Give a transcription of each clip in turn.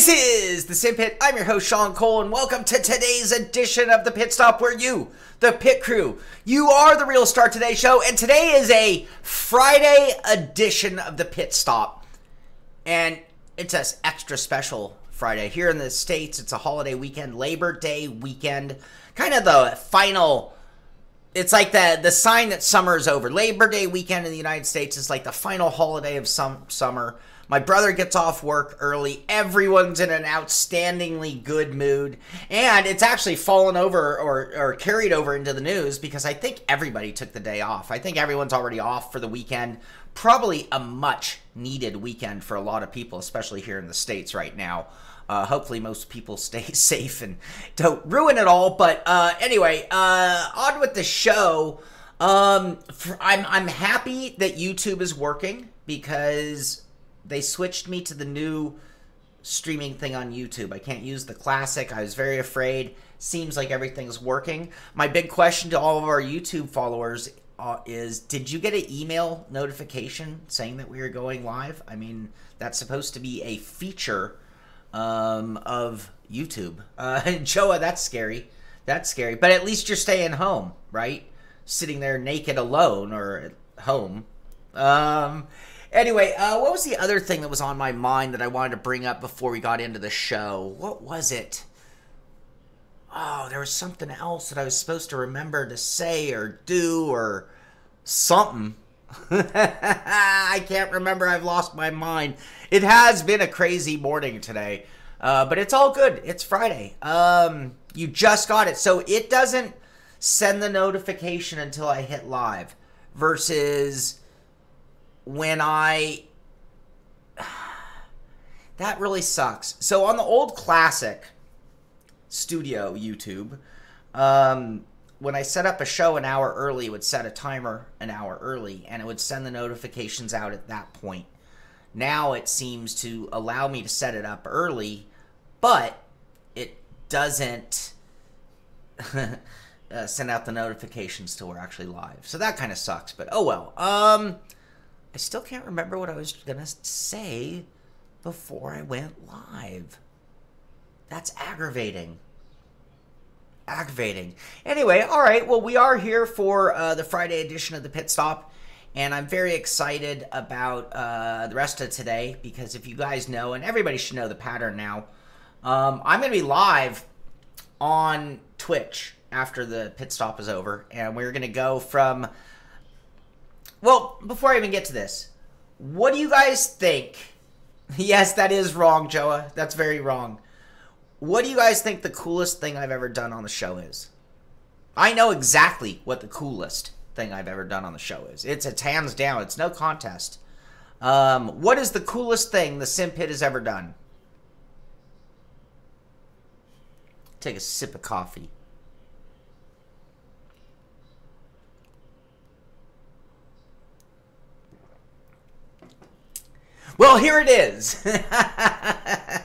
This is the Sim Pit. I'm your host, Sean Cole, and welcome to today's edition of the Pit Stop, where you, the pit crew, you are the real Star Today show, and today is a Friday edition of the Pit Stop. And it's an extra special Friday. Here in the States, it's a holiday weekend, Labor Day weekend, kind of the final it's like the the sign that summer is over. Labor Day weekend in the United States is like the final holiday of some summer. My brother gets off work early. Everyone's in an outstandingly good mood. And it's actually fallen over or, or carried over into the news because I think everybody took the day off. I think everyone's already off for the weekend. Probably a much needed weekend for a lot of people, especially here in the States right now. Uh, hopefully, most people stay safe and don't ruin it all. But uh, anyway, uh, on with the show. Um, I'm I'm happy that YouTube is working because they switched me to the new streaming thing on YouTube. I can't use the classic. I was very afraid. Seems like everything's working. My big question to all of our YouTube followers uh, is did you get an email notification saying that we are going live? I mean, that's supposed to be a feature um, of YouTube. Uh, Joa, that's scary. That's scary. But at least you're staying home, right? Sitting there naked alone or at home. Um, Anyway, uh, what was the other thing that was on my mind that I wanted to bring up before we got into the show? What was it? Oh, there was something else that I was supposed to remember to say or do or something. I can't remember. I've lost my mind. It has been a crazy morning today, uh, but it's all good. It's Friday. Um, you just got it, so it doesn't send the notification until I hit live. Versus when I. that really sucks. So on the old classic studio YouTube, um, when I set up a show an hour early, it would set a timer an hour early and it would send the notifications out at that point. Now it seems to allow me to set it up early, but it doesn't uh, send out the notifications till we're actually live. So that kind of sucks, but oh well. Um, I still can't remember what I was going to say before I went live. That's aggravating. Aggravating. Anyway, all right. Well, we are here for uh, the Friday edition of the Pit Stop, and I'm very excited about uh, the rest of today because if you guys know, and everybody should know the pattern now, um, I'm going to be live on Twitch after the pit stop is over, and we're going to go from well, before I even get to this, what do you guys think? Yes, that is wrong, Joa. That's very wrong. What do you guys think the coolest thing I've ever done on the show is? I know exactly what the coolest thing I've ever done on the show is. It's it's hands down. It's no contest. Um, what is the coolest thing the Sim Pit has ever done? Take a sip of coffee. Well, here it is. the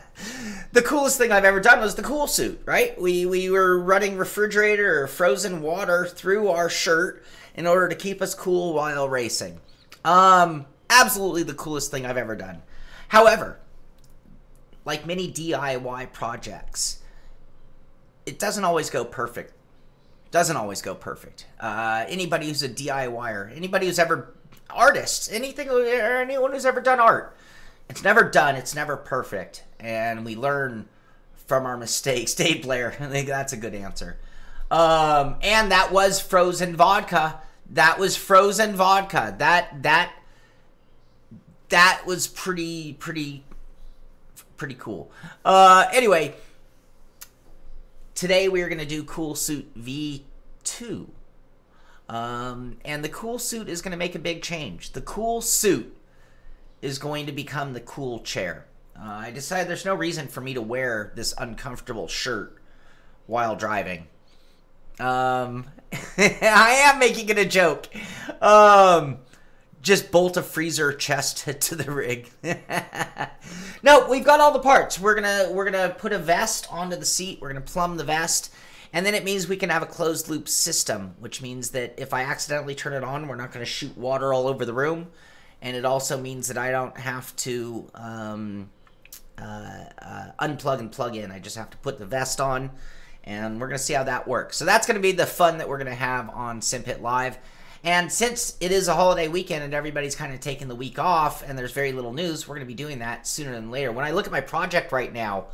coolest thing I've ever done was the cool suit, right? We we were running refrigerator or frozen water through our shirt in order to keep us cool while racing. Um, absolutely the coolest thing I've ever done. However, like many DIY projects, it doesn't always go perfect. Doesn't always go perfect. Uh, anybody who's a DIYer, anybody who's ever artists, anything or anyone who's ever done art, it's never done. It's never perfect, and we learn from our mistakes. Dave Blair, I think that's a good answer. Um, and that was frozen vodka. That was frozen vodka. That that that was pretty pretty pretty cool. Uh, anyway, today we are gonna do Cool Suit V two. Um, and the cool suit is going to make a big change. The cool suit is going to become the cool chair. Uh, I decided there's no reason for me to wear this uncomfortable shirt while driving. Um, I am making it a joke. Um, just bolt a freezer chest to the rig. no, we've got all the parts. We're gonna we're gonna put a vest onto the seat. We're gonna plumb the vest, and then it means we can have a closed loop system, which means that if I accidentally turn it on, we're not gonna shoot water all over the room and it also means that I don't have to um, uh, uh, unplug and plug in. I just have to put the vest on, and we're gonna see how that works. So that's gonna be the fun that we're gonna have on SimPit Live. And since it is a holiday weekend and everybody's kind of taking the week off and there's very little news, we're going to be doing that sooner than later. When I look at my project right now,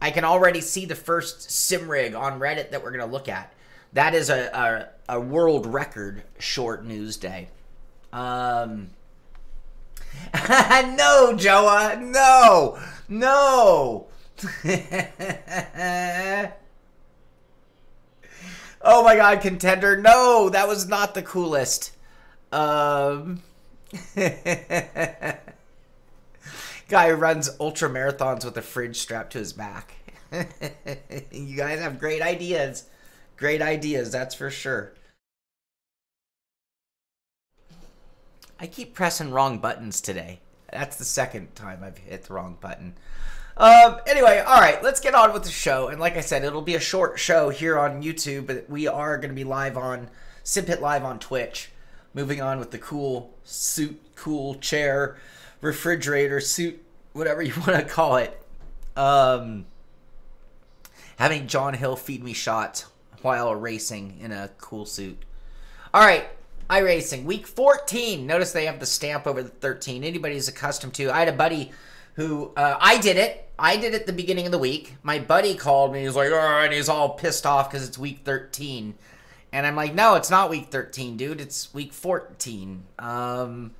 I can already see the first sim rig on Reddit that we're going to look at. That is a, a, a world record short news day. Um, no, Joa, no, no. oh my god, contender. No, that was not the coolest. Um Guy who runs ultra marathons with a fridge strapped to his back. you guys have great ideas. Great ideas, that's for sure. I keep pressing wrong buttons today. That's the second time I've hit the wrong button. Um, anyway, all right, let's get on with the show. And like I said, it'll be a short show here on YouTube, but we are going to be live on SimPit Live on Twitch. Moving on with the cool suit, cool chair, refrigerator, suit, whatever you want to call it. Um, having John Hill feed me shots while racing in a cool suit. All right, iRacing, week 14. Notice they have the stamp over the 13. Anybody's accustomed to. I had a buddy who uh, I did it. I did it the beginning of the week. My buddy called me. He's like, oh, and he's all pissed off because it's week 13. And I'm like, no, it's not week 13, dude. It's week 14. Um,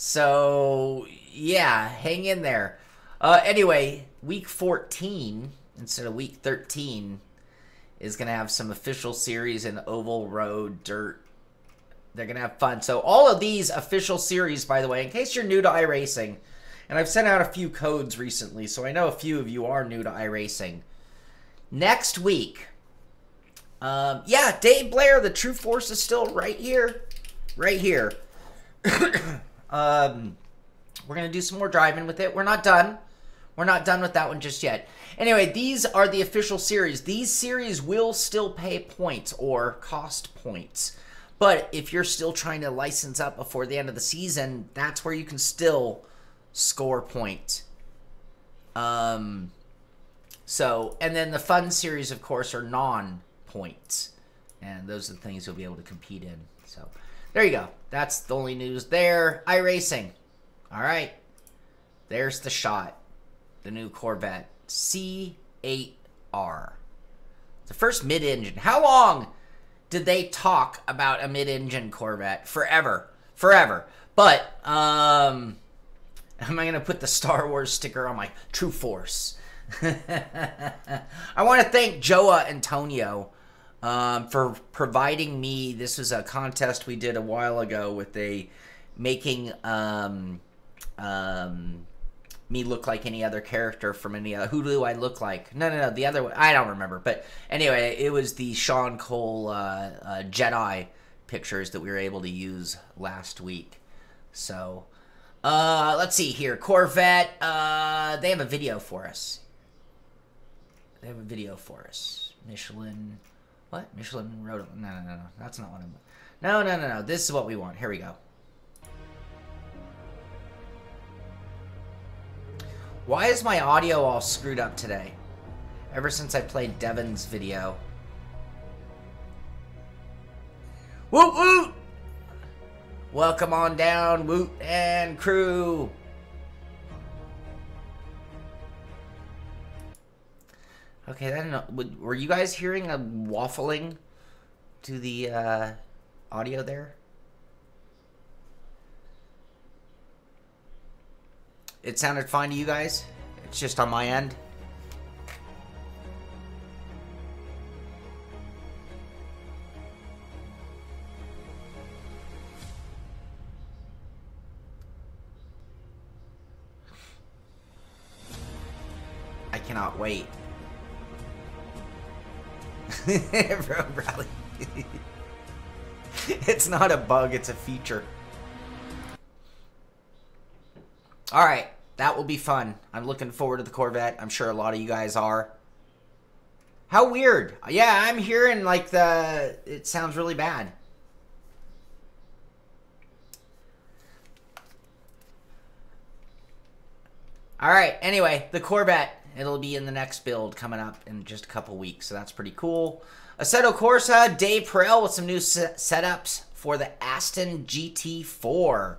so, yeah, hang in there. Uh, anyway, week 14 instead of week 13 is going to have some official series in oval road dirt they're going to have fun so all of these official series by the way in case you're new to iRacing and I've sent out a few codes recently, so I know a few of you are new to iRacing. Next week, um, yeah, Dave Blair, the True Force is still right here, right here. um, we're gonna do some more driving with it. We're not done. We're not done with that one just yet. Anyway, these are the official series. These series will still pay points or cost points. But if you're still trying to license up before the end of the season, that's where you can still score point. Um, so, and then the fun series, of course, are non points. And those are the things you'll be able to compete in. So, there you go. That's the only news there. iRacing. All right. There's the shot. The new Corvette. C8R. The first mid engine. How long did they talk about a mid engine Corvette? Forever. Forever. But, um, Am I going to put the Star Wars sticker on my True Force? I want to thank Joa Antonio um, for providing me. This was a contest we did a while ago with a making um, um, me look like any other character from any other. Who do I look like? No, no, no. The other one. I don't remember. But anyway, it was the Sean Cole uh, uh, Jedi pictures that we were able to use last week. So uh, let's see here. Corvette. Uh, they have a video for us. They have a video for us. Michelin. What? Michelin Road. No, no, no, no. That's not what I'm. No, no, no, no. This is what we want. Here we go. Why is my audio all screwed up today? Ever since I played Devin's video. Woot woot! Welcome on down, Woot and crew. Okay, I don't know. Were you guys hearing a waffling to the uh, audio there? It sounded fine to you guys? It's just on my end? I cannot wait. Bro, Bradley. it's not a bug, it's a feature. Alright, that will be fun. I'm looking forward to the Corvette. I'm sure a lot of you guys are. How weird. Yeah, I'm hearing like the... It sounds really bad. All right. Anyway, the Corvette. It'll be in the next build coming up in just a couple weeks, so that's pretty cool. Assetto Corsa, Dave Perel with some new setups for the Aston GT4.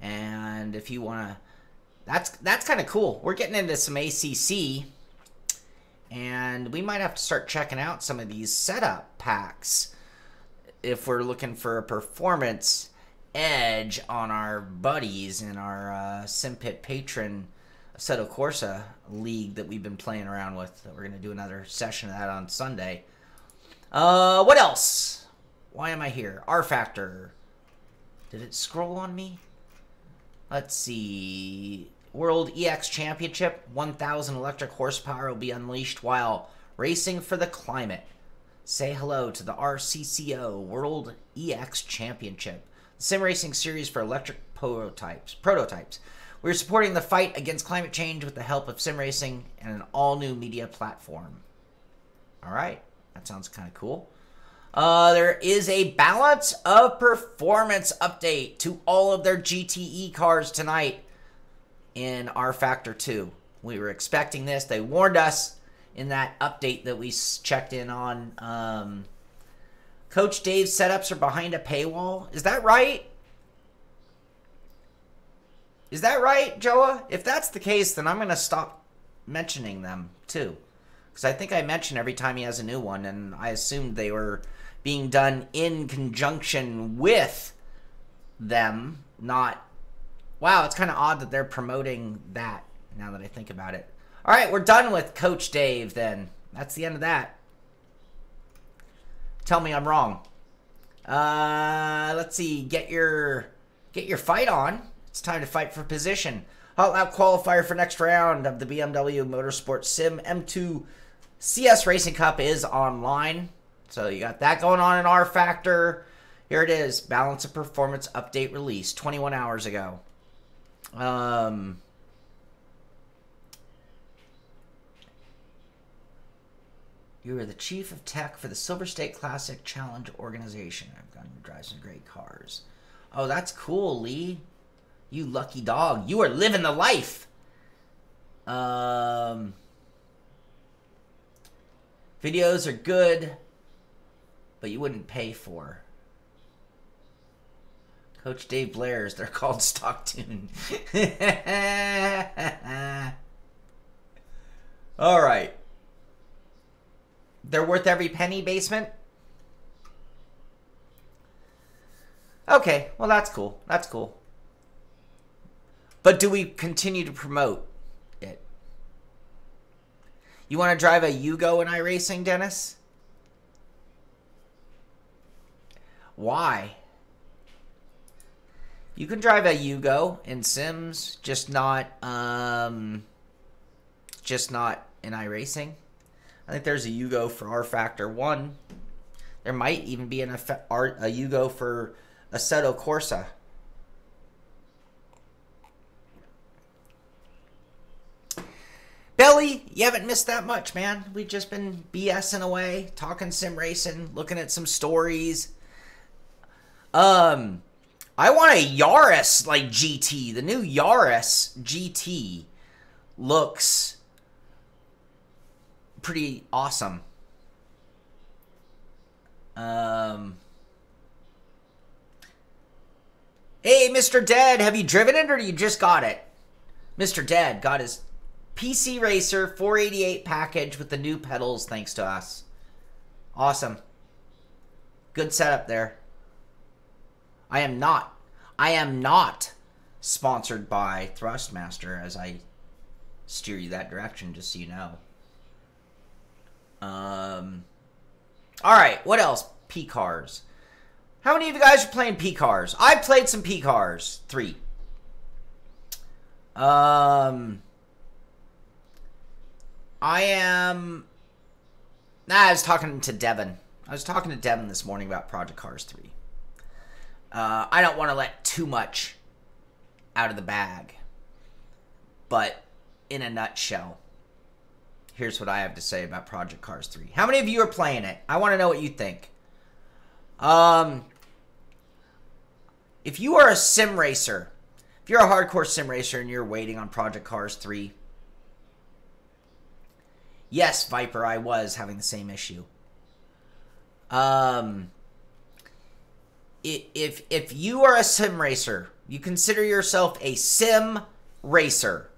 And if you want to, that's that's kind of cool. We're getting into some ACC, and we might have to start checking out some of these setup packs if we're looking for a performance edge on our buddies in our uh, Simpit patron Assetto Corsa league that we've been playing around with. We're going to do another session of that on Sunday. Uh, what else? Why am I here? rFactor. Did it scroll on me? Let's see. World EX Championship. 1,000 electric horsepower will be unleashed while racing for the climate. Say hello to the RCCO World EX Championship, sim racing series for electric prototypes. Prototypes. We're supporting the fight against climate change with the help of sim racing and an all new media platform. All right, that sounds kind of cool. Uh, there is a balance of performance update to all of their GTE cars tonight in rFactor 2. We were expecting this. They warned us in that update that we checked in on. Um, Coach Dave's setups are behind a paywall. Is that right? Is that right, Joa? If that's the case, then I'm going to stop mentioning them too. Because I think I mention every time he has a new one, and I assumed they were being done in conjunction with them, not. Wow, it's kind of odd that they're promoting that now that I think about it. All right, we're done with Coach Dave then. That's the end of that. Tell me I'm wrong. Uh, let's see. Get your get your fight on. It's time to fight for position. All out qualifier for next round of the BMW Motorsport Sim M2 CS Racing Cup is online. So you got that going on in rFactor. Here it is, balance of performance update release 21 hours ago. Um, you are the chief of tech for the Silver State Classic Challenge organization. I've gotten to drive some great cars. Oh, that's cool, Lee. You lucky dog. You are living the life. Um, videos are good, but you wouldn't pay for. Coach Dave Blair's, they're called stock tune. All right. They're worth every penny, basement? Okay, well, that's cool. That's cool. But do we continue to promote it? You want to drive a Yugo in iRacing, Dennis? Why? You can drive a Yugo in Sims, just not um just not in iRacing. I think there's a Yugo for rFactor 1. There might even be an a Yugo for Assetto Corsa. Belly, you haven't missed that much, man. We've just been BSing away, talking sim racing, looking at some stories. Um, I want a Yaris like GT. The new Yaris GT looks pretty awesome. Um. Hey, Mr. Dead, have you driven it or you just got it? Mr. Dead got his PC Racer 488 package with the new pedals thanks to us. Awesome. Good setup there. I am not. I am not sponsored by Thrustmaster as I steer you that direction, just so you know. Um. All right, what else? P cars. How many of you guys are playing P cars? I played some P cars. Three. Um. I am. Nah, I was talking to Devin. I was talking to Devin this morning about Project Cars 3. Uh, I don't want to let too much out of the bag. But in a nutshell, here's what I have to say about Project Cars 3. How many of you are playing it? I want to know what you think. Um, if you are a sim racer If you're a hardcore sim racer and you're waiting on Project Cars 3, yes, Viper, I was having the same issue. Um, if if you are a sim racer, you consider yourself a sim racer,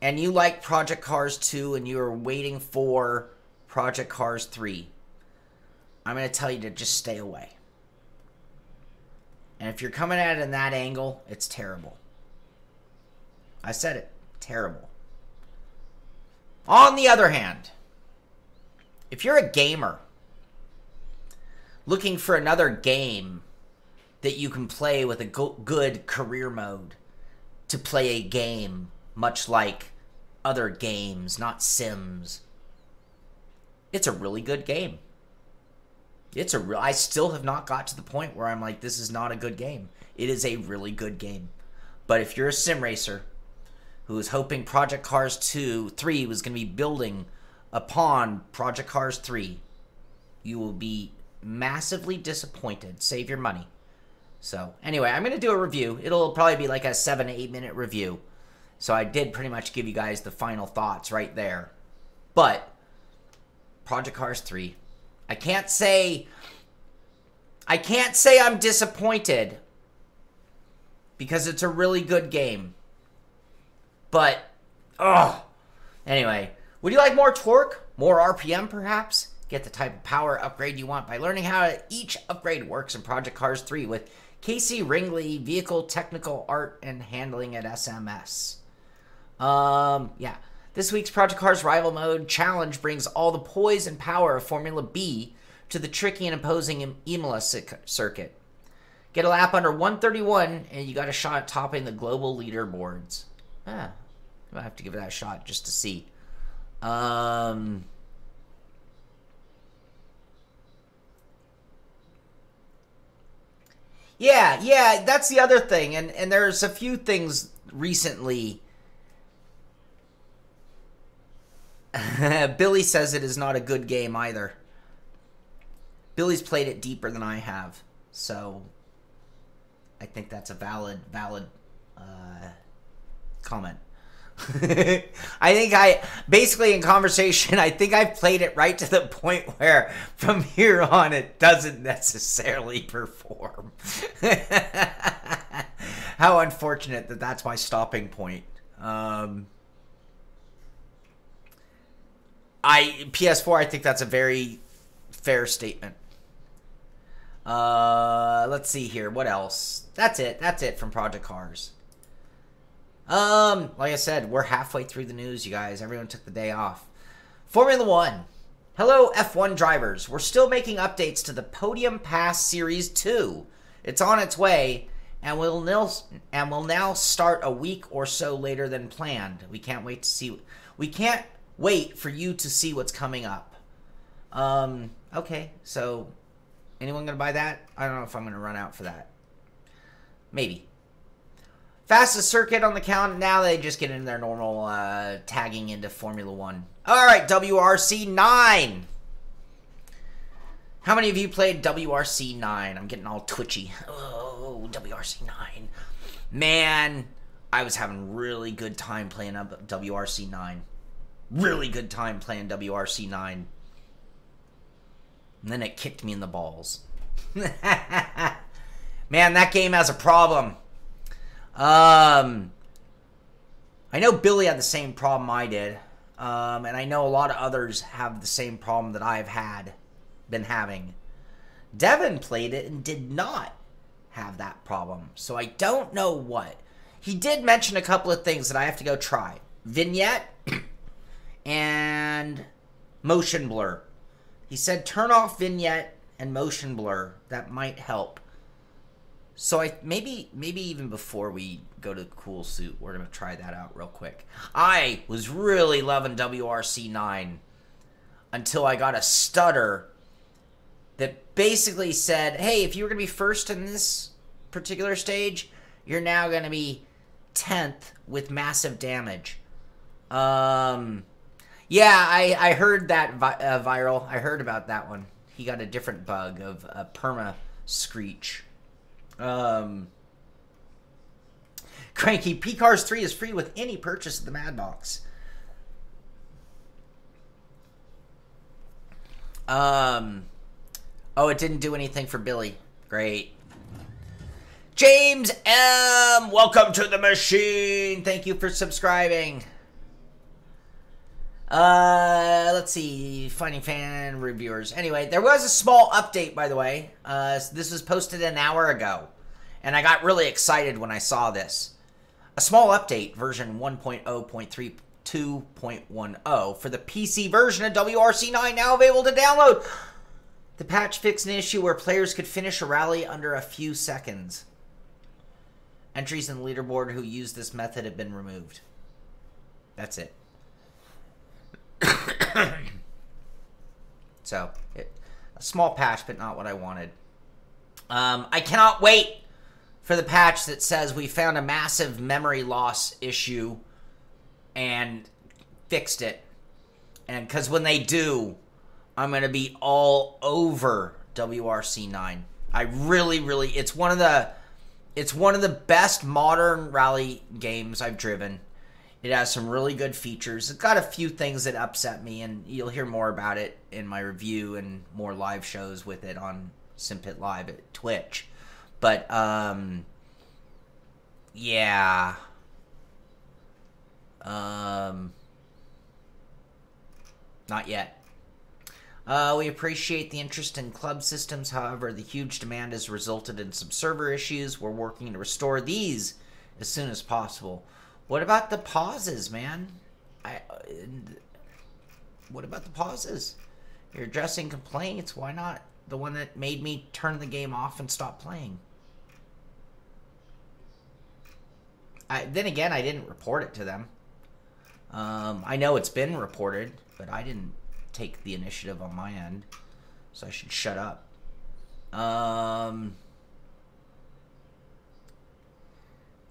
and you like Project Cars 2 and you are waiting for Project Cars 3, I'm going to tell you to just stay away. And if you're coming at it in that angle, it's terrible. I said it. Terrible. On the other hand, if you're a gamer looking for another game that you can play with a go- good career mode to play a game much like other games, not Sims, it's a really good game. It's a. I still have not got to the point where I'm like, this is not a good game. It is a really good game. But if you're a sim racer who was hoping Project Cars 2, 3 was going to be building upon Project Cars 3, you will be massively disappointed. Save your money. So, anyway, I'm going to do a review. It'll probably be like a 7 to 8 minute review. So, I did pretty much give you guys the final thoughts right there. But, Project Cars 3, I can't say. I can't say I'm disappointed because it's a really good game. But, oh. Anyway, would you like more torque? More RPM, perhaps? Get the type of power upgrade you want by learning how each upgrade works in Project Cars 3 with Casey Ringley, Vehicle Technical Art and Handling at SMS. Um, yeah. This week's Project Cars Rival Mode challenge brings all the poise and power of Formula B to the tricky and imposing Imola circuit. Get a lap under 131, and you got a shot at topping the global leaderboards. Ah, I have to give that a shot just to see. Um, yeah, yeah, that's the other thing, and and there's a few things recently. Billy says it is not a good game either. Billy's played it deeper than I have, so I think that's a valid valid uh, comment. I think I basically in conversation, I think I've played it right to the point where from here on it doesn't necessarily perform. How unfortunate that that's my stopping point. Um, I PS4, I think that's a very fair statement. Uh, let's see here. What else? That's it. That's it from Project Cars. Um, like I said, we're halfway through the news, you guys. Everyone took the day off. Formula One. Hello, F1 drivers. We're still making updates to the Podium Pass Series 2. It's on its way, and we'll now, and will now start a week or so later than planned. We can't wait to see. We can't wait for you to see what's coming up. Um, okay, so anyone gonna buy that? I don't know if I'm gonna run out for that. Maybe. Fastest circuit on the count. Now they just get into their normal uh, tagging into Formula One. All right, WRC 9. How many of you played WRC 9? I'm getting all twitchy. Oh, WRC 9. Man, I was having really good time playing up WRC 9. Really good time playing WRC 9. And then it kicked me in the balls. Man, that game has a problem. Um, I know Billy had the same problem I did, um, and I know a lot of others have the same problem that I've had, been having. Devin played it and did not have that problem, so I don't know what. He did mention a couple of things that I have to go try: vignette and motion blur. He said turn off vignette and motion blur. That might help. So I maybe maybe even before we go to the cool suit, we're gonna try that out real quick. I was really loving WRC nine until I got a stutter that basically said, "Hey, if you were gonna be first in this particular stage, you're now gonna be tenth with massive damage." Um, yeah, I I heard that vi- uh, viral. I heard about that one. He got a different bug of a perma screech. Um, Cranky, P-Cars 3 is free with any purchase of the Mad Box. Um, oh, it didn't do anything for Billy. Great. James M, welcome to the machine. Thank you for subscribing. Uh, let's see, finding fan reviewers. Anyway, there was a small update, by the way. Uh, this was posted an hour ago, and I got really excited when I saw this. A small update, version 1.0.32.10 for the PC version of WRC9 now available to download. The patch fixed an issue where players could finish a rally under a few seconds. Entries in the leaderboard who used this method have been removed. That's it. so, it, a small patch, but not what I wanted. Um, I cannot wait for the patch that says we found a massive memory loss issue and fixed it. And because when they do, I'm going to be all over WRC9. I really, really, it's one of the, it's one of the best modern rally games I've driven. It has some really good features. It's got a few things that upset me, and you'll hear more about it in my review and more live shows with it on Simpit Live at Twitch. But um, yeah. Um, not yet. Uh, we appreciate the interest in club systems. However, the huge demand has resulted in some server issues. We're working to restore these as soon as possible. What about the pauses, man? I. What about the pauses? You're addressing complaints. Why not the one that made me turn the game off and stop playing? I, then again, I didn't report it to them. Um, I know it's been reported, but I didn't take the initiative on my end, so I should shut up. Um.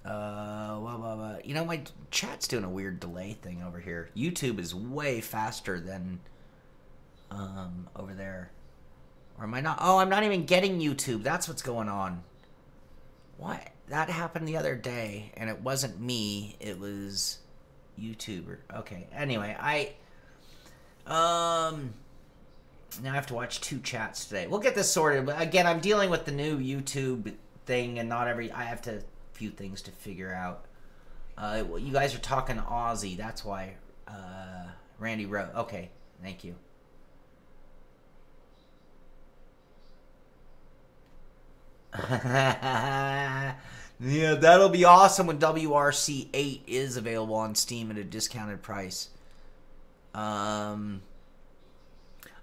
Uh, well, well, well, you know, my chat's doing a weird delay thing over here. YouTube is way faster than um, over there. Or am I not? Oh, I'm not even getting YouTube. That's what's going on. What? That happened the other day, and it wasn't me. It was YouTuber. Okay. Anyway, I um now I have to watch two chats today. We'll get this sorted. But again, I'm dealing with the new YouTube thing, and not every. I have to few things to figure out. Uh, you guys are talking Aussie. That's why uh, Randy wrote. Okay, thank you. yeah, that'll be awesome when WRC 8 is available on Steam at a discounted price. Um.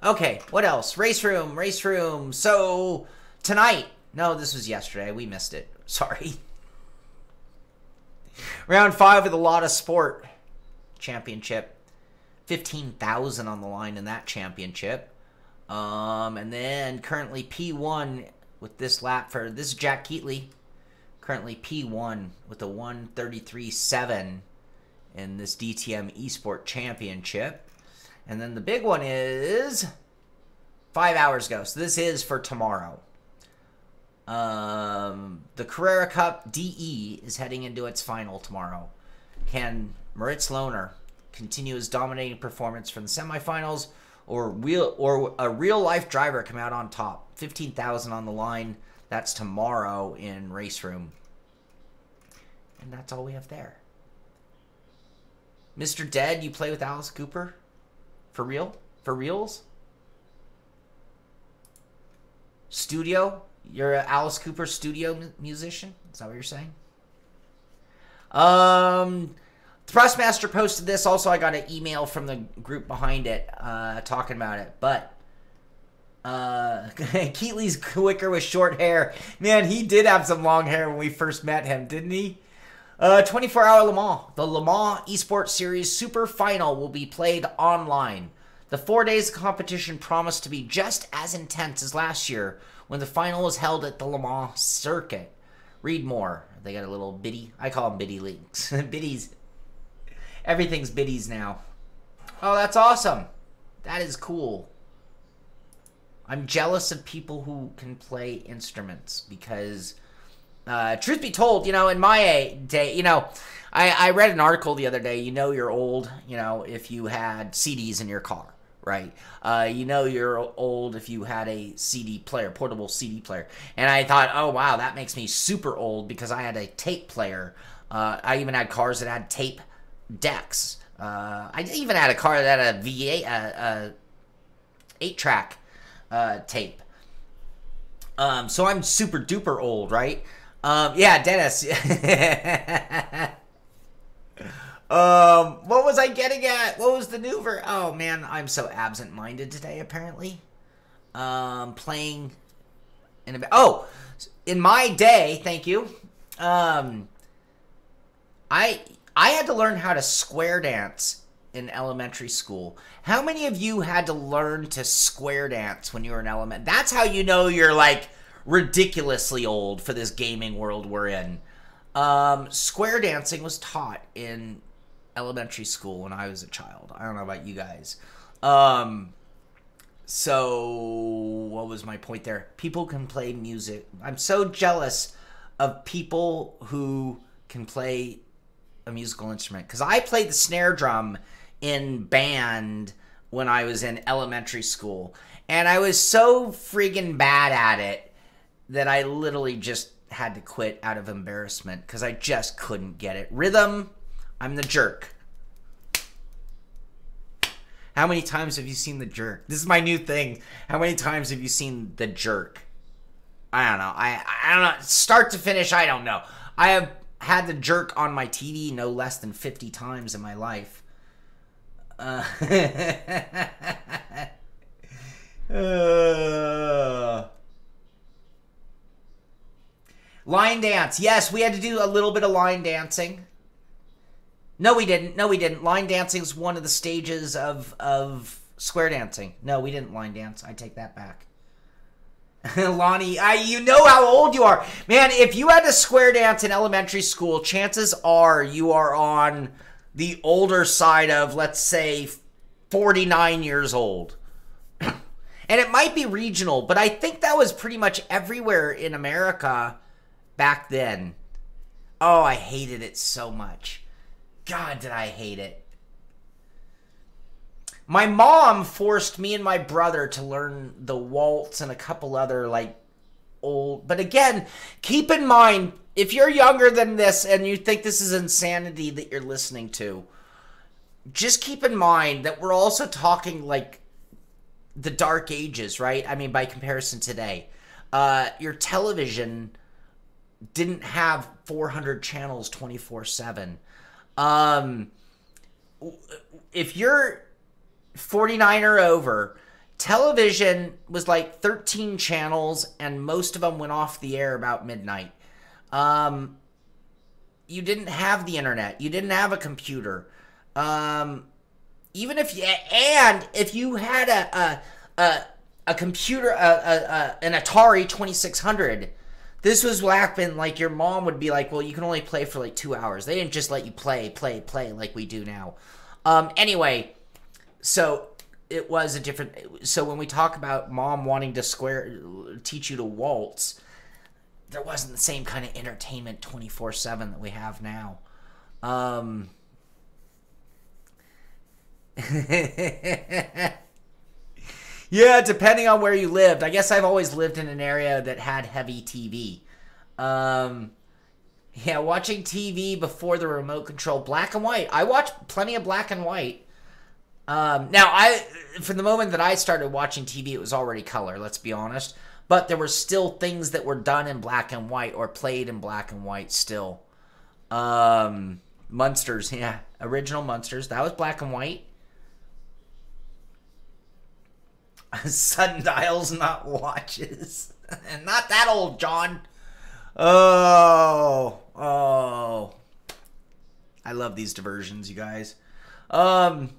Okay, what else? RaceRoom, race room. So tonight. No, this was yesterday. We missed it. Sorry. Round five of the Lotta Sport Championship. 15,000 on the line in that championship. Um, and then currently P1 with this lap for this is Jack Keithley. Currently P1 with a 133.7 in this DTM Esport Championship. And then the big one is five hours ago. So this is for tomorrow. Um, the Carrera Cup DE is heading into its final tomorrow. Can Moritz Lohner continue his dominating performance from the semifinals, or real or a real life driver come out on top? Fifteen thousand on the line. That's tomorrow in RaceRoom, and that's all we have there. Mr. Dead, you play with Alice Cooper? For real? For reals? Studio? You're an Alice Cooper studio musician? Is that what you're saying? Um, Thrustmaster posted this. Also, I got an email from the group behind it uh, talking about it. But uh, Keithley's quicker with short hair. Man, he did have some long hair when we first met him, didn't he? Uh, 24 Hour Le Mans. The Le Mans Esports Series Super Final will be played online. The four days of competition promised to be just as intense as last year, when the final was held at the Le Mans circuit. Read more. They got a little biddy. I call them biddy links. biddies. Everything's biddies now. Oh, that's awesome. That is cool. I'm jealous of people who can play instruments because Uh, truth be told, you know, in my day, you know, I, I read an article the other day. You know, you're old, you know, if you had CDs in your car, right? Uh, you know, you're old if you had a CD player, portable CD player. And I thought, oh, wow, that makes me super old because I had a tape player. Uh, I even had cars that had tape decks. Uh, I even had a car that had a V8, a, a eight track uh, tape. Um, so I'm super duper old, right? Um, yeah, Dennis. um, what was I getting at? What was the new ver? Oh man, I'm so absent-minded today. Apparently, um, playing in a oh, in my day. Thank you. Um, I I had to learn how to square dance in elementary school. How many of you had to learn to square dance when you were in element? That's how you know you're like ridiculously old for this gaming world we're in. Um, square dancing was taught in elementary school when I was a child. I don't know about you guys. Um, so what was my point there? People can play music. I'm so jealous of people who can play a musical instrument because I played the snare drum in band when I was in elementary school, and I was so freaking bad at it that I literally just had to quit out of embarrassment because I just couldn't get it. Rhythm, I'm the jerk. How many times have you seen the jerk? This is my new thing. How many times have you seen the jerk? I don't know. I I don't know. Start to finish, I don't know. I have had the jerk on my TV no less than 50 times in my life. Uh, uh, line dance. Yes, we had to do a little bit of line dancing. No, we didn't. No, we didn't. Line dancing is one of the stages of of square dancing. No, we didn't line dance. I take that back. Lonnie, I you know how old you are. Man, if you had to square dance in elementary school, chances are you are on the older side of, let's say, 49 years old. and it might be regional, but I think that was pretty much everywhere in America back then. Oh, I hated it so much. God, did I hate it. My mom forced me and my brother to learn the waltz and a couple other like old. But again, keep in mind if you're younger than this and you think this is insanity that you're listening to, just keep in mind that we're also talking like the dark ages, right? I mean, by comparison today, uh, your television didn't have 400 channels 24 7. Um, if you're 49 or over, television was like 13 channels, and most of them went off the air about midnight. Um, you didn't have the internet. You didn't have a computer. Um, even if you and if you had a a a, a computer, a, a, a, an Atari Twenty Six Hundred. This was back when like your mom would be like, "Well, you can only play for like two hours." They didn't just let you play, play, play like we do now. Um, anyway, so it was a different. So when we talk about mom wanting to square teach you to waltz, there wasn't the same kind of entertainment 24 7 that we have now. Um, yeah, depending on where you lived. I guess I've always lived in an area that had heavy TV. Um, yeah, watching TV before the remote control, black and white. I watch plenty of black and white. Um, now, I from the moment that I started watching TV, it was already color. Let's be honest but there were still things that were done in black and white or played in black and white still. Um, Munsters, yeah, original Munsters. That was black and white. Sundials, not watches. and not that old, John. Oh, oh. I love these diversions, you guys. Um.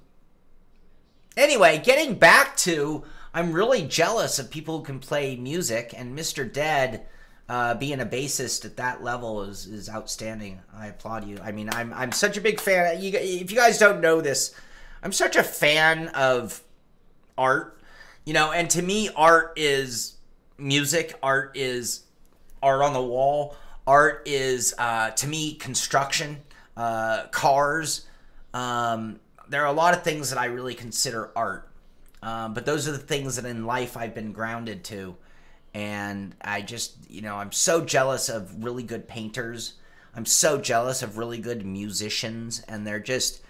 Anyway, getting back to I'm really jealous of people who can play music, and Mr. Dead uh, being a bassist at that level is, is outstanding. I applaud you. I mean, I'm I'm such a big fan. You, if you guys don't know this, I'm such a fan of art. You know, and to me, art is music. Art is art on the wall. art is uh, to me construction, uh, cars. Um, there are a lot of things that I really consider art, um, but those are the things that in life I've been grounded to, and I just you know I'm so jealous of really good painters. I'm so jealous of really good musicians, and they're just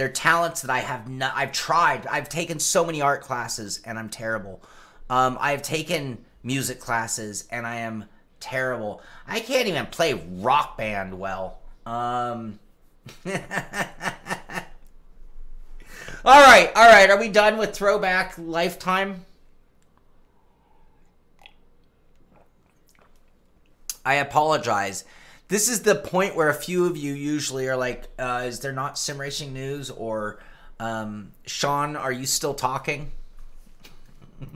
they're talents that I have not. I've tried. I've taken so many art classes, and I'm terrible. Um, I've taken music classes, and I am terrible. I can't even play rock band well. Um. all right, all right. Are we done with throwback lifetime? I apologize. This is the point where a few of you usually are like, uh, "Is there not sim racing news?" or um, "Sean, are you still talking?"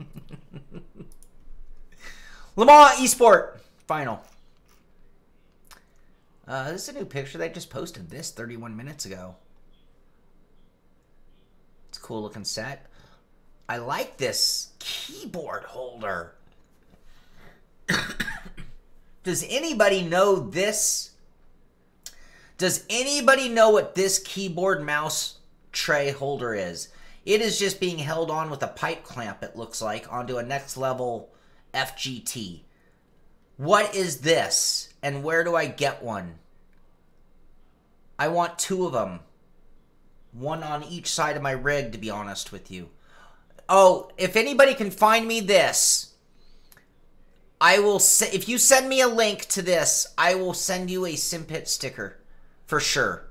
Le Mans Esport final. Uh, this is a new picture. They just posted this 31 minutes ago. It's a cool looking set. I like this keyboard holder. Does anybody know this? Does anybody know what this keyboard mouse tray holder is? It is just being held on with a pipe clamp, it looks like, onto a next level FGT. What is this? And where do I get one? I want two of them. One on each side of my rig, to be honest with you. Oh, if anybody can find me this, I will say, if you send me a link to this, I will send you a Simpit sticker. For sure.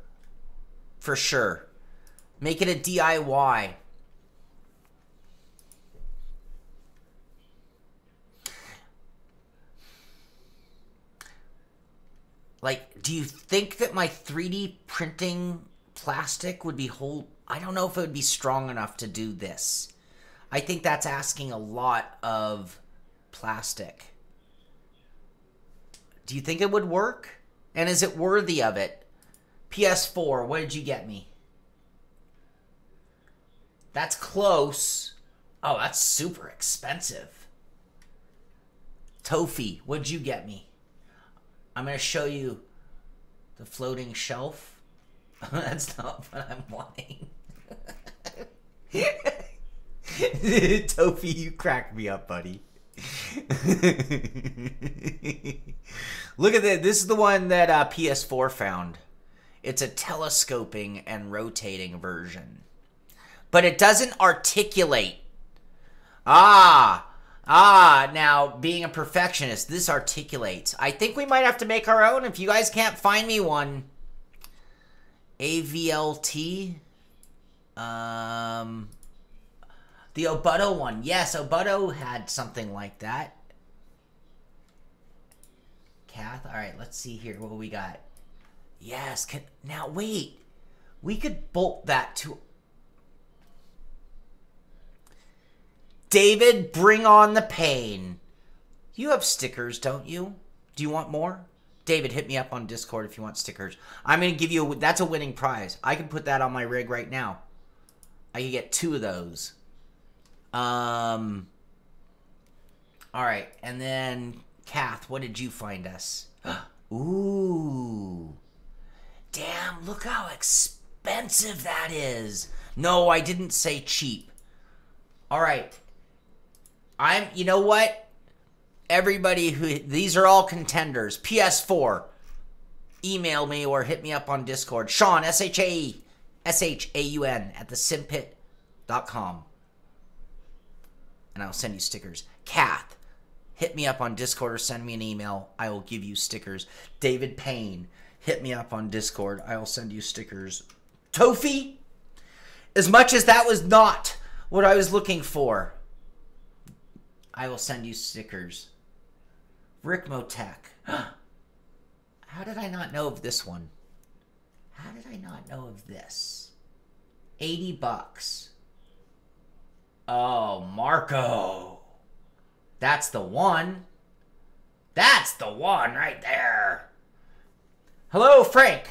For sure. Make it a DIY. Like, do you think that my 3D printing plastic would be whole? I don't know if it would be strong enough to do this. I think that's asking a lot of plastic. Do you think it would work? And is it worthy of it? PS4, what did you get me? That's close. Oh, that's super expensive. Tofi, what'd you get me? I'm going to show you the floating shelf. That's not what I'm wanting. Tofi, you cracked me up, buddy. Look at that. This is the one that uh, PS4 found. It's a telescoping and rotating version. But it doesn't articulate. Ah, Ah, now being a perfectionist, this articulates. I think we might have to make our own. If you guys can't find me one, AVLT, um, the Obutto one. Yes, Obutto had something like that. Kath, all right, let's see here what we got. Yes, can now wait. We could bolt that to David, bring on the pain. You have stickers, don't you? Do you want more? David, hit me up on Discord if you want stickers. I'm going to give you a, that's a winning prize. I can put that on my rig right now. I can get two of those. Um All right, and then Kath, what did you find us? Ooh. Damn, look how expensive that is. No, I didn't say cheap. All right. I'm, you know what? Everybody who, these are all contenders. PS4, email me or hit me up on Discord. Sean, S H A S H A U N, at the simpit.com. And I'll send you stickers. Kath, hit me up on Discord or send me an email. I will give you stickers. David Payne, hit me up on Discord. I will send you stickers. Tofi, as much as that was not what I was looking for, I will send you stickers. Ricmotech. How did I not know of this one? How did I not know of this? 80 bucks. Oh, Marco. That's the one. That's the one right there. Hello, Frank.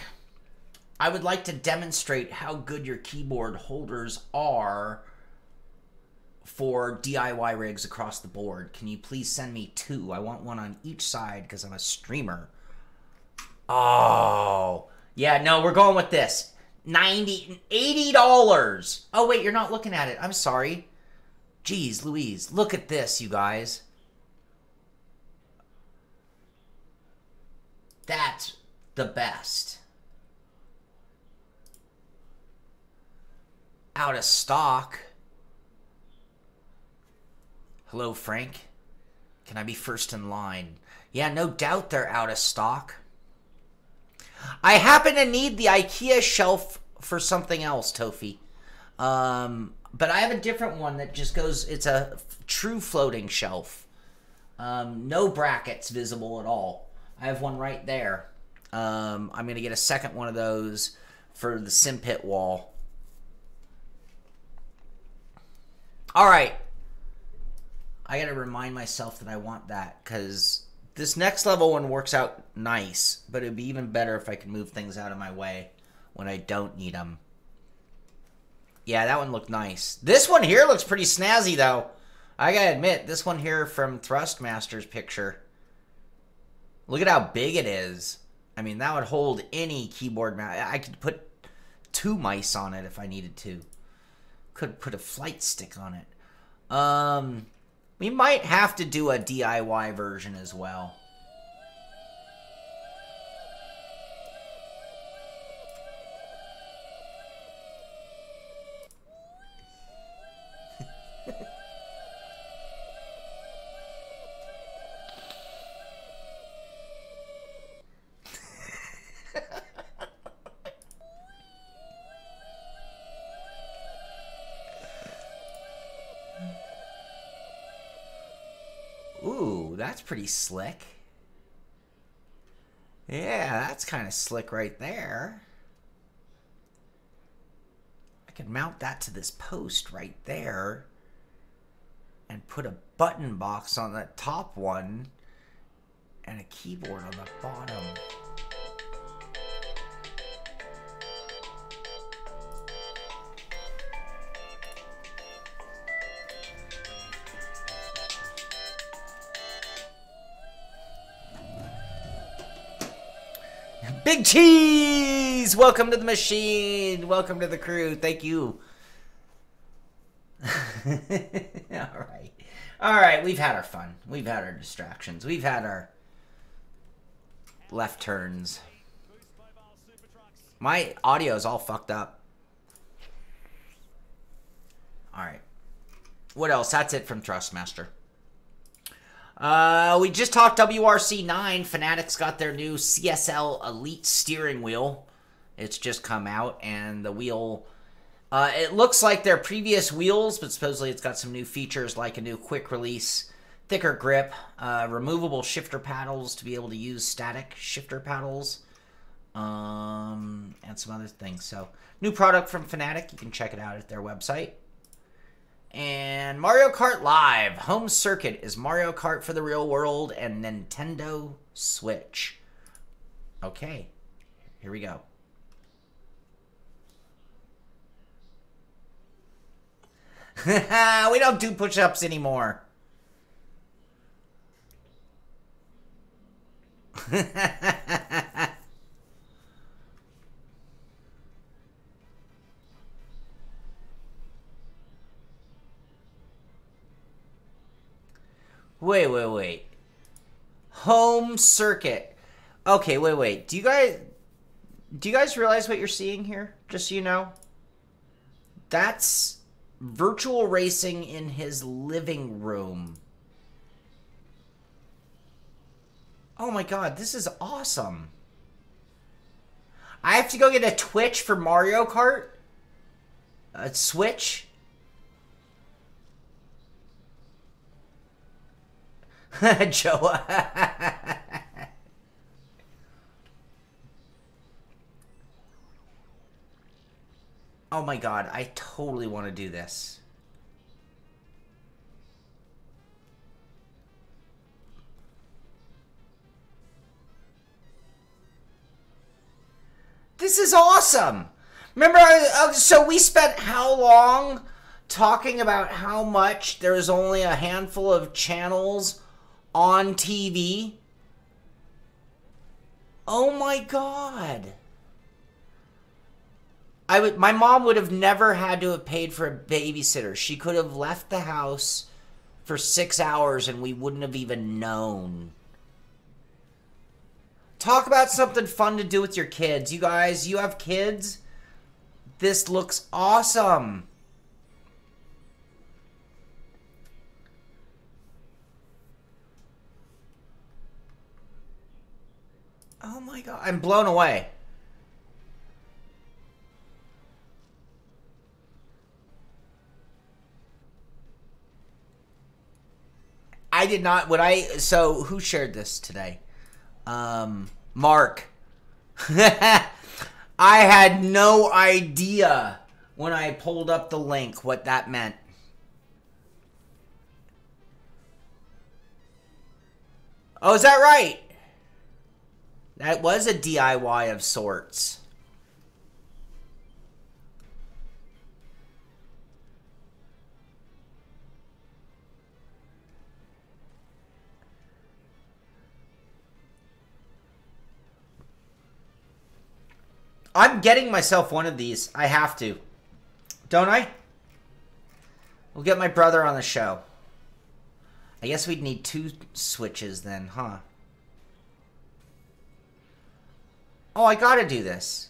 I would like to demonstrate how good your keyboard holders are for DIY rigs across the board. Can you please send me two? I want one on each side because I'm a streamer. Oh, yeah, no, we're going with this. 90 $80. Oh, wait, you're not looking at it. I'm sorry. Jeez, Louise, look at this, you guys. That's the best. Out of stock. Hello, Frank. Can I be first in line? Yeah, no doubt they're out of stock. I happen to need the IKEA shelf for something else, Tofi. Um, but I have a different one that just goes, it's a true floating shelf. Um, no brackets visible at all. I have one right there. Um, I'm to get a second one of those for the sim pit wall. All right. I got to remind myself that I want that because this next level one works out nice, but it'd be even better if I could move things out of my way when I don't need them. Yeah, that one looked nice. This one here looks pretty snazzy, though. I gotta admit, this one here from Thrustmaster's picture. Look at how big it is. I mean, that would hold any keyboard mouse. I could put two mice on it if I needed to. Could put a flight stick on it. Um, we might have to do a DIY version as well. That's pretty slick. Yeah, that's kind of slick right there. I can mount that to this post right there and put a button box on that top one and a keyboard on the bottom. Big Cheese! Welcome to the machine. Welcome to the crew. Thank you. All right. All right, we've had our fun. We've had our distractions. We've had our left turns. My audio is all fucked up. All right. What else? That's it from Thrustmaster. Uh, we just talked WRC 9. Fanatec's got their new CSL Elite steering wheel. It's just come out, and the wheel. Uh, it looks like their previous wheels, but supposedly it's got some new features like a new quick release, thicker grip, uh, removable shifter paddles to be able to use static shifter paddles, um, and some other things. So, new product from Fanatec. You can check it out at their website. And Mario Kart Live Home Circuit is Mario Kart for the real world and Nintendo Switch. Okay, here we go. we don't do push ups anymore. Wait, wait, wait. Home circuit. Okay, wait, wait. Do you guys do you guys realize what you're seeing here? Just so you know. That's virtual racing in his living room. Oh my god, this is awesome. I have to go get a Twitch for Mario Kart? A Switch? Joe. oh my god, I totally want to do this. This is awesome. Remember, uh, so we spent how long talking about how much there's only a handful of channels on TV. Oh my god. I would my mom would have never had to have paid for a babysitter. She could have left the house for 6 hours and we wouldn't have even known. Talk about something fun to do with your kids. You guys, you have kids? This looks awesome. Oh my god, I'm blown away. I did not. What I so who shared this today? Um, Mark. I had no idea when I pulled up the link what that meant. Oh, is that right? That was a DIY of sorts. I'm getting myself one of these. I have to. Don't I? We'll get my brother on the show. I guess we'd need two switches then, huh? Oh, I gotta do this.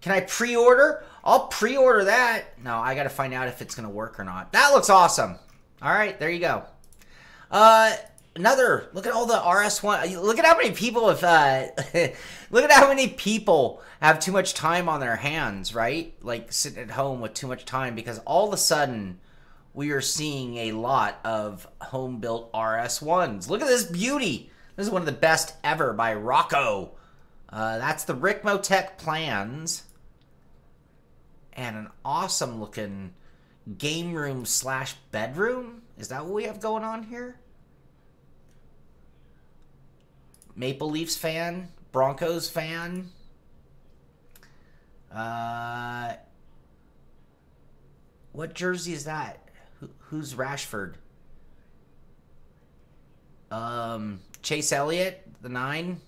Can I pre-order? I'll pre-order that. No, I gotta find out if it's gonna work or not. That looks awesome. All right, there you go. Uh, another. Look at all the RS1. Look at how many people have. Uh, look at how many people have too much time on their hands, right? Like sitting at home with too much time because all of a sudden we are seeing a lot of home built RS1s. Look at this beauty. This is one of the best ever by Rocco. Uh, that's the Ricmotech plans. And an awesome looking game room slash bedroom. Is that what we have going on here? Maple Leafs fan, Broncos fan. Uh, what jersey is that? Who, who's Rashford? Um, Chase Elliott, the nine.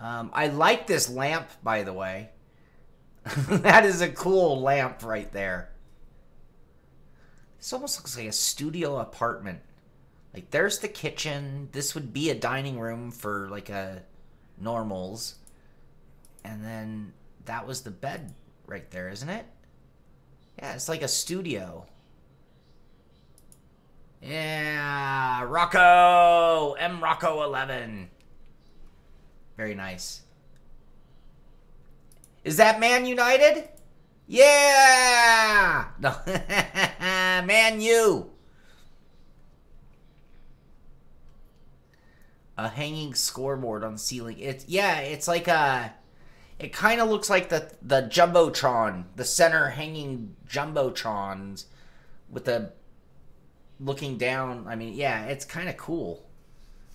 Um, I like this lamp, by the way. that is a cool lamp right there. This almost looks like a studio apartment. Like, there's the kitchen. This would be a dining room for, like, a normals. And then that was the bed right there, isn't it? Yeah, it's like a studio. Yeah, Rocco! M Rocco 11. Very nice. Is that Man United? Yeah! No. Man U. A hanging scoreboard on ceiling. It's yeah, it's like a it kind of looks like the the jumbotron, the center hanging jumbotrons with the looking down. I mean, yeah, it's kind of cool.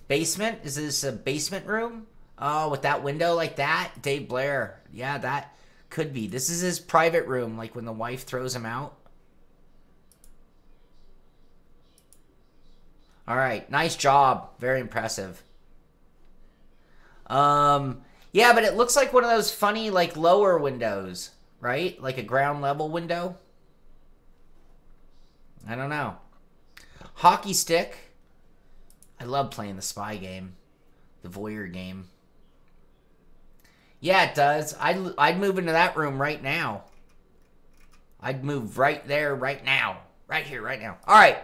Basement? Is this a basement room? Oh, with that window like that? Dave Blair. Yeah, that could be. This is his private room, like when the wife throws him out. All right, nice job. Very impressive. Um, yeah, but it looks like one of those funny, like, lower windows, right? Like a ground level window. I don't know. Hockey stick. I love playing the spy game, the voyeur game. Yeah, it does. I'd, I'd move into that room right now. I'd move right there right now. Right here, right now. All right.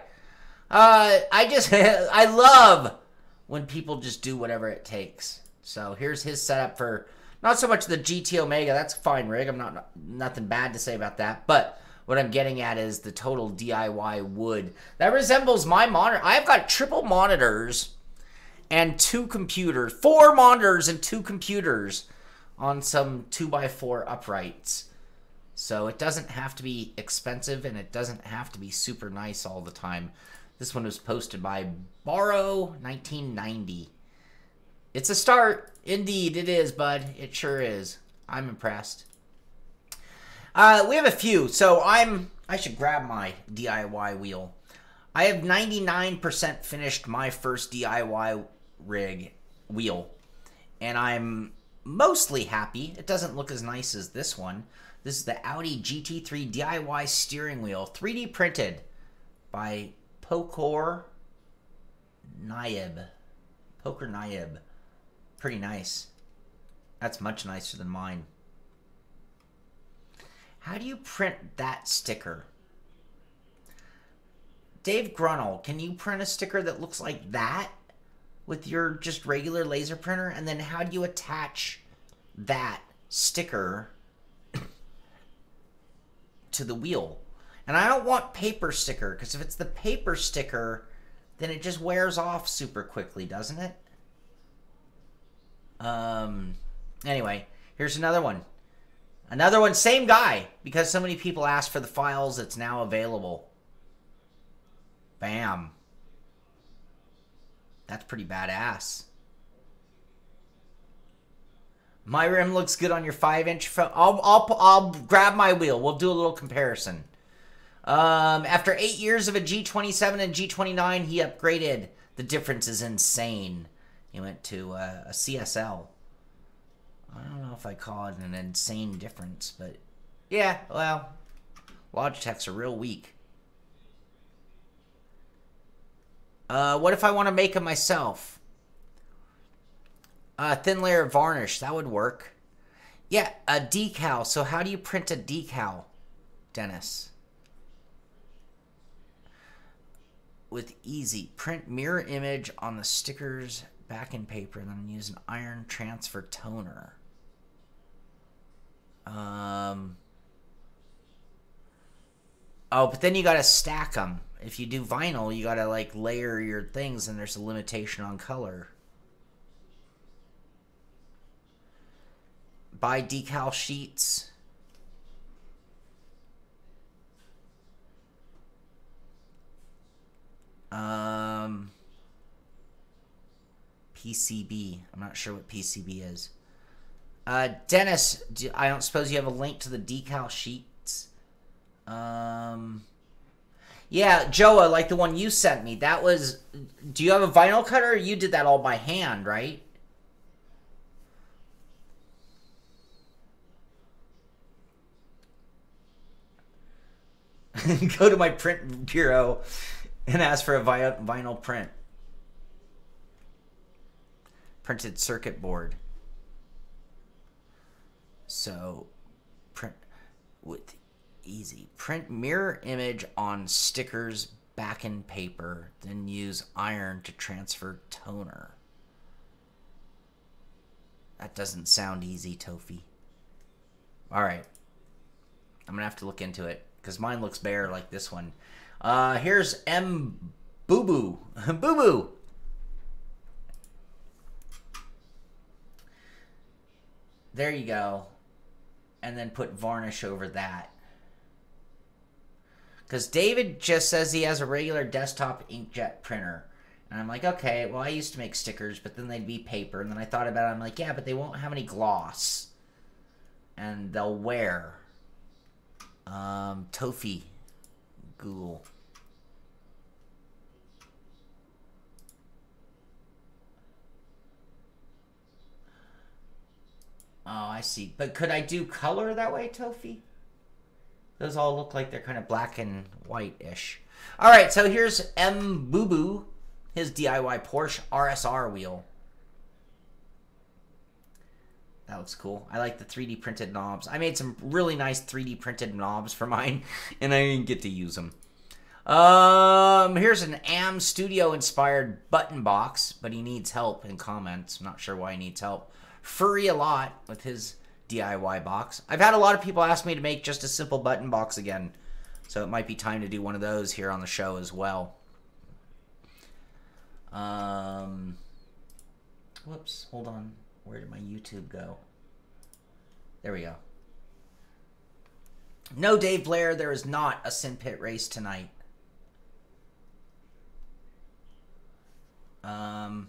Uh, I just, I love when people just do whatever it takes. So here's his setup for not so much the GT Omega. That's fine rig. I'm not nothing bad to say about that. But what I'm getting at is the total DIY wood. That resembles my monitor. I've got triple monitors and two computers, four monitors and two computers on some 2x4 uprights. So it doesn't have to be expensive and it doesn't have to be super nice all the time. This one was posted by Borrow 1990. It's a start. Indeed, it is, bud. It sure is. I'm impressed. Uh, we have a few. So I'm. I should grab my DIY wheel. I have 99% finished my first DIY rig wheel, and I'm mostly happy. It doesn't look as nice as this one. This is the Audi GT3 DIY steering wheel, 3D printed by Pokor Nayib. Poker Nayib. Pretty nice. That's much nicer than mine. How do you print that sticker? Dave Grunnell, can you print a sticker that looks like that with your just regular laser printer? And then how do you attach that sticker to the wheel? And I don't want paper sticker because if it's the paper sticker, then it just wears off super quickly, doesn't it? Um. Anyway, here's another one. Another one, same guy, because so many people asked for the files, it's now available. Bam. That's pretty badass. My rim looks good on your 5-inch phone. I'll, I'll, I'll grab my wheel. We'll do a little comparison. Um, after eight years of a G27 and G29, he upgraded. The difference is insane. He went to uh, a CSL. I don't know if I call it an insane difference, but yeah, well, Logitech's are real weak. Uh, what if I want to make them myself? A uh, thin layer of varnish, that would work. Yeah, a decal. So how do you print a decal, Dennis? With easy. Print mirror image on the stickers backing paper, then use an iron transfer toner. Um. Oh, but then you gotta stack them. If you do vinyl, you gotta like layer your things, and there's a limitation on color. Buy decal sheets. Um, PCB. I'm not sure what PCB is. Uh, Dennis, do, I don't suppose you have a link to the decal sheets. Um, yeah, Joa, like the one you sent me. That was. Do you have a vinyl cutter? you did that all by hand, right? Go to my print bureau and ask for a vinyl print. Printed circuit board. So, print with easy. Print mirror image on stickers back in paper, then use iron to transfer toner. That doesn't sound easy, Tofi. All right. I'm going to have to look into it because mine looks bare like this one. Uh, here's M Boo Boo. Boo Boo. There you go and then put varnish over that. Because David just says he has a regular desktop inkjet printer. And I'm like, okay, well, I used to make stickers, but then they'd be paper. And then I thought about it, I'm like, yeah, but they won't have any gloss. And they'll wear. Um, Tofi. Google. Oh, I see. But could I do color that way, Tofi? Those all look like they're kind of black and white-ish. All right, so here's M Boo Boo, his DIY Porsche RSR wheel. That looks cool. I like the 3D printed knobs. I made some really nice 3D printed knobs for mine, and I didn't get to use them. Um, here's an Am Studio inspired button box, but he needs help in comments. I'm not sure why he needs help. Furry a lot with his DIY box. I've had a lot of people ask me to make just a simple button box again. So it might be time to do one of those here on the show as well. Um, whoops, hold on. Where did my YouTube go? There we go. No, Dave Blair, there is not a Sim Pit race tonight. Um,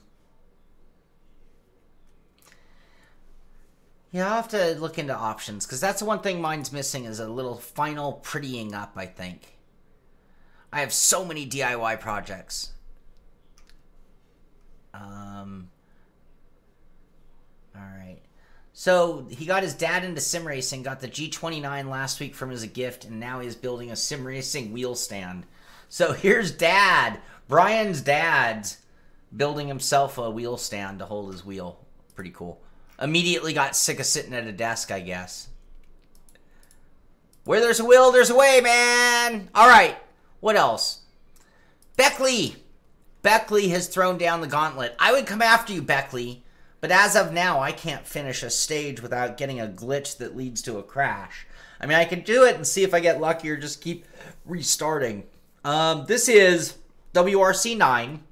Yeah, I'll have to look into options because that's the one thing mine's missing is a little final prettying up, I think. I have so many DIY projects. Um, all right. So he got his dad into sim racing, got the G29 last week from as a gift, and now he's building a sim racing wheel stand. So here's dad, Brian's dad's building himself a wheel stand to hold his wheel. Pretty cool. Immediately got sick of sitting at a desk, I guess. Where there's a will, there's a way, man. All right. What else? Beckley. Beckley has thrown down the gauntlet. I would come after you, Beckley. But as of now, I can't finish a stage without getting a glitch that leads to a crash. I mean, I can do it and see if I get lucky or just keep restarting. Um, this is WRC 9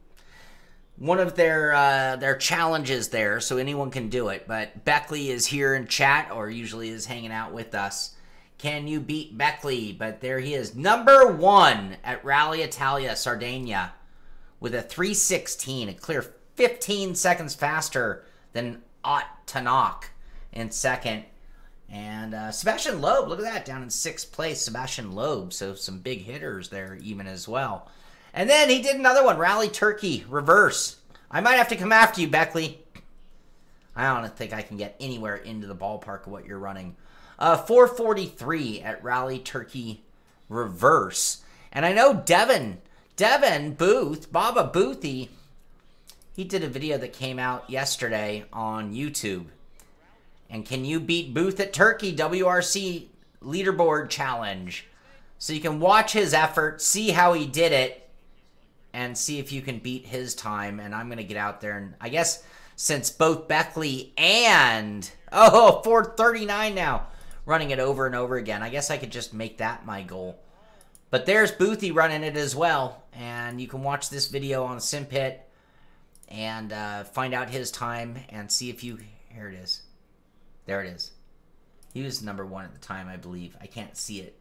one of their uh, their challenges there, so anyone can do it. But Beckley is here in chat, or usually is hanging out with us. Can you beat Beckley? But there he is, number one at Rally Italia, Sardinia, with a 316, a clear 15 seconds faster than Ott Tänak in second. And uh, Sébastien Loeb, look at that, down in sixth place. Sébastien Loeb, so some big hitters there even as well. And then he did another one, Rally Turkey, reverse. I might have to come after you, Beckley. I don't think I can get anywhere into the ballpark of what you're running. Uh, 443 at Rally Turkey reverse. And I know Devin, Devin Booth, Baba Boothy, he did a video that came out yesterday on YouTube. And can you beat Booth at Turkey WRC leaderboard challenge? So you can watch his effort, see how he did it, and see if you can beat his time. And I'm going to get out there and I guess since both Beckley and oh 439 now running it over and over again, I guess I could just make that my goal. But there's Boothie running it as well, and you can watch this video on SimPit and uh, find out his time and see if you. Here it is. There it is. He was number one at the time, I believe. I can't see it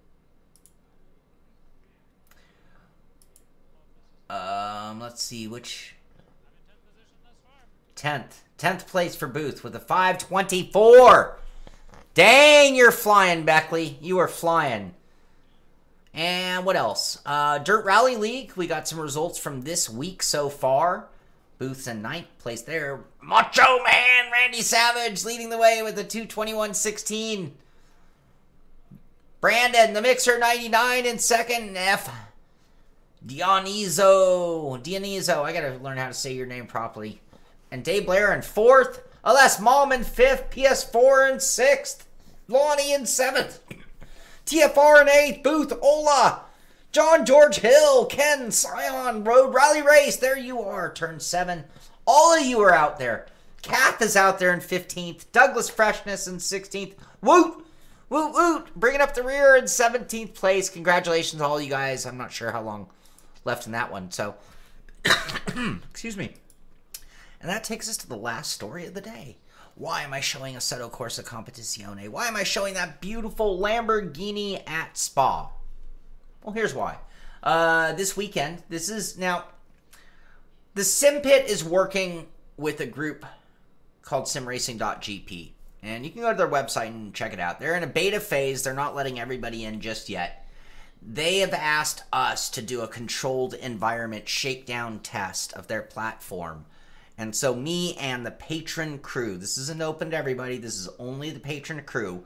Um, let's see which. Tenth, tenth place for Booth with a 524. Dang, you're flying, Beckley. You are flying. And what else? Uh, Dirt Rally League. We got some results from this week so far. Booth's in ninth place there. Macho Man Randy Savage leading the way with a 221.16. Brandon, the Mixer 99 in second. F. Dioniso. Dioniso. I gotta learn how to say your name properly. And Dave Blair in fourth. Alas Mom in fifth. PS4 in sixth. Lonnie in seventh. TFR in eighth. Booth. Ola. John George Hill. Ken Scion. Road Rally Race. There you are. Turn seven. All of you are out there. Kath is out there in 15th. Douglas Freshness in 16th. Woot! Woot woot! Bringing up the rear in 17th place. Congratulations all you guys. I'm not sure how long left in that one. So, excuse me. And that takes us to the last story of the day. Why am I showing a Assetto Corsa Competizione? Why am I showing that beautiful Lamborghini at Spa? Well, here's why. Uh, this weekend, this is now, the Sim Pit is working with a group called simracing.gp. And you can go to their website and check it out. They're in a beta phase. They're not letting everybody in just yet they have asked us to do a controlled environment shakedown test of their platform. And so, me and the patron crew, this isn't open to everybody, this is only the patron crew,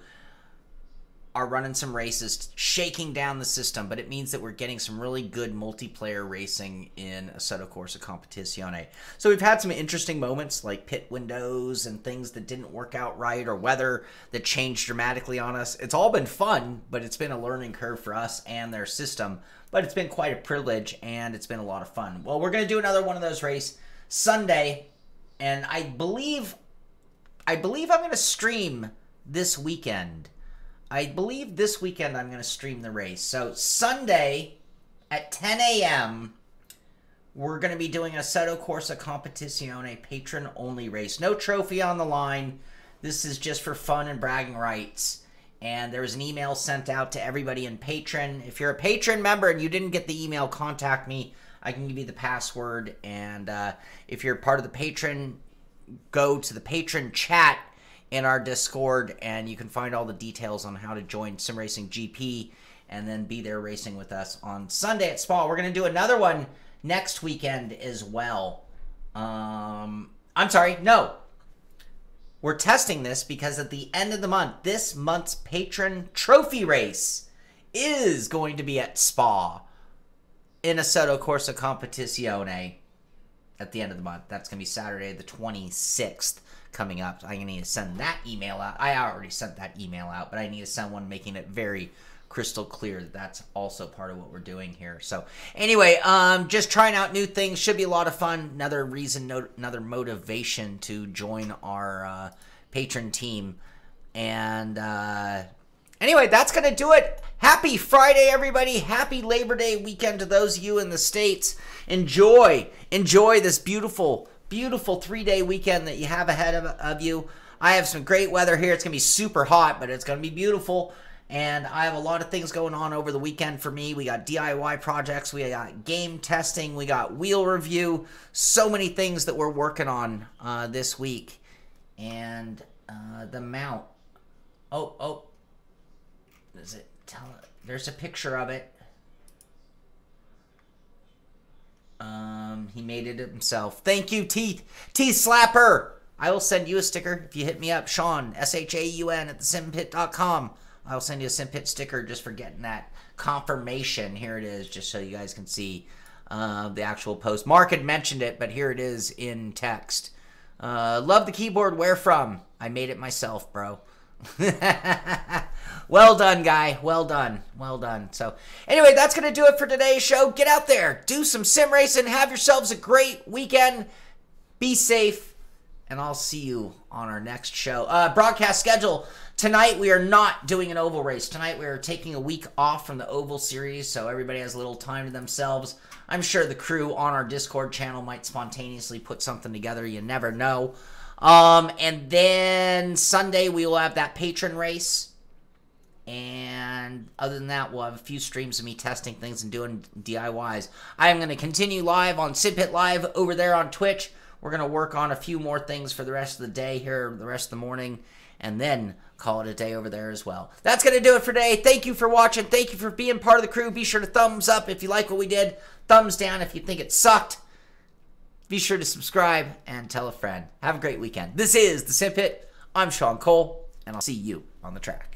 are running some races, shaking down the system, but it means that we're getting some really good multiplayer racing in a set Assetto Corsa Competizione. So we've had some interesting moments like pit windows and things that didn't work out right or weather that changed dramatically on us. It's all been fun, but it's been a learning curve for us and their system. But it's been quite a privilege and it's been a lot of fun. Well, we're going to do another one of those races Sunday, and I believe I believe I'm going to stream this weekend I believe this weekend I'm going to stream the race. So Sunday at 10 a.m., we're going to be doing a Assetto Corsa Competizione patron only race. No trophy on the line. This is just for fun and bragging rights. And there was an email sent out to everybody in patron. If you're a patron member and you didn't get the email, contact me. I can give you the password. And uh, if you're part of the patron, go to the patron chat in our Discord, and you can find all the details on how to join Sim Racing GP and then be there racing with us on Sunday at Spa. We're going to do another one next weekend as well. Um, I'm sorry, no. We're testing this because at the end of the month, this month's patron trophy race is going to be at Spa in Assetto Corsa Competizione at the end of the month. That's going to be Saturday, the 26th, coming up. To need to send that email out. I already sent that email out, but I need to send one making it very crystal clear that that's also part of what we're doing here. So anyway, um, just trying out new things should be a lot of fun. Another reason, no, another motivation to join our uh, patron team. And uh, anyway, that's gonna do it. Happy Friday, everybody! Happy Labor Day weekend to those of you in the states. Enjoy, enjoy this beautiful, beautiful three-day weekend that you have ahead of, of you. I have some great weather here. It's gonna be super hot, but it's gonna be beautiful. And I have a lot of things going on over the weekend for me. We got DIY projects, we got game testing, we got wheel review, so many things that we're working on uh, this week. And uh, the mount. Oh, oh. Does it tell? There's a picture of it. Um, he made it himself. Thank you, Teeth. Teeth Slapper. I will send you a sticker if you hit me up. Sean, S H A U N, at thesimpit.com. I'll send you a Simpit sticker just for getting that confirmation. Here it is, just so you guys can see uh, the actual post. Mark had mentioned it, but here it is in text. Uh, love the keyboard. Where from? I made it myself, bro. well done, guy. Well done. Well done. So, anyway, that's going to do it for today's show. Get out there, do some sim racing, have yourselves a great weekend. Be safe, and I'll see you on our next show. Uh, broadcast schedule Tonight we are not doing an oval race. Tonight we are taking a week off from the oval series, so everybody has a little time to themselves. I'm sure the crew on our Discord channel might spontaneously put something together. You never know. Um, and then Sunday we will have that patron race. And other than that, we'll have a few streams of me testing things and doing DIYs. I am going to continue live on Simpit Live over there on Twitch. We're going to work on a few more things for the rest of the day here, the rest of the morning and then call it a day over there as well. That's going to do it for today. Thank you for watching. Thank you for being part of the crew. Be sure to thumbs up if you like what we did. Thumbs down if you think it sucked. Be sure to subscribe and tell a friend. Have a great weekend. This is The Sim Pit. I'm Sean Cole, and I'll see you on the track.